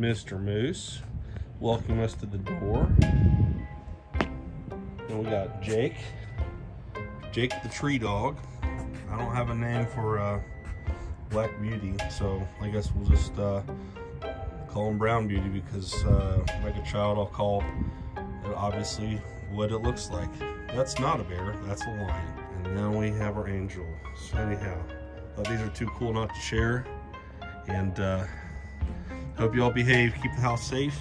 Mr. Moose welcoming us to the door. Then we got Jake. Jake the tree dog. I don't have a name for uh, Black Beauty, so I guess we'll just uh, call him Brown Beauty because uh, like a child I'll call it obviously what it looks like. That's not a bear, that's a lion. And now we have our angel. So anyhow, these are too cool not to share. And uh, hope you all behave, keep the house safe.